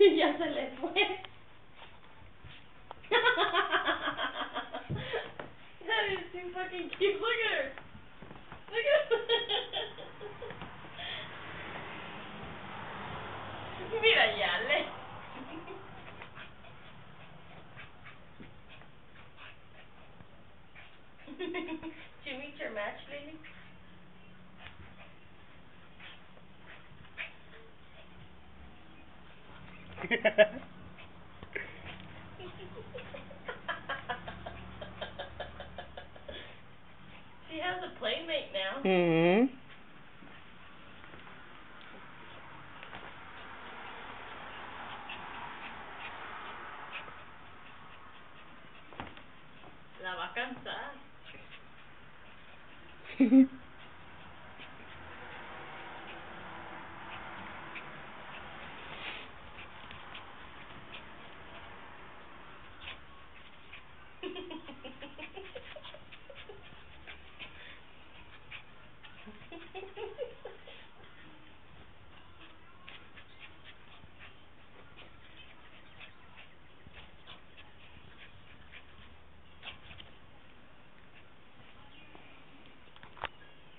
ya se le fue. that is too fucking cute. Look at her. Look at her. Mira, Yale. Did you meet your match, Lily? she has a playmate now. hmm La va a cansar.